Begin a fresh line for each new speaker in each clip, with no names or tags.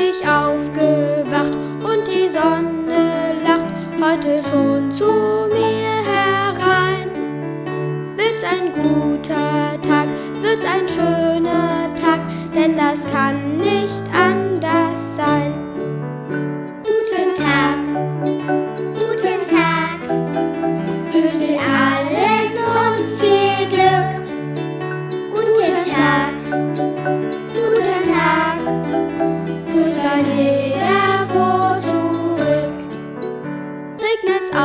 ich aufgewacht und die Sonne lacht heute schon zu mir herein. Wird's ein guter Tag, wird's ein schöner Tag, denn das kann nicht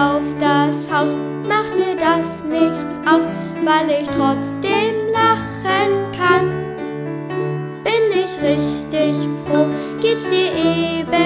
auf das Haus, macht mir das nichts aus, weil ich trotzdem lachen kann. Bin ich richtig froh, geht's dir ebenso?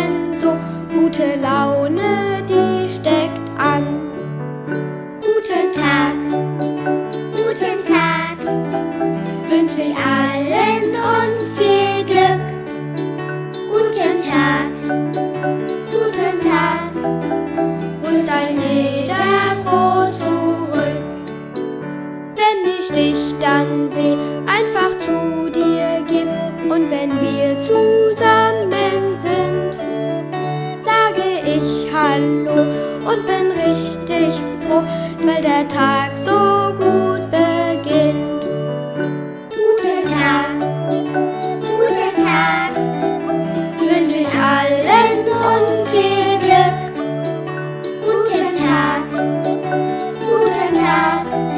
ich dich dann seh, einfach zu dir geh. Und wenn wir zusammen sind, sage ich Hallo und bin richtig froh, weil der Tag so gut beginnt. Guten Tag, guten Tag, wünsche ich allen und viel Glück. Guten Tag, guten Tag.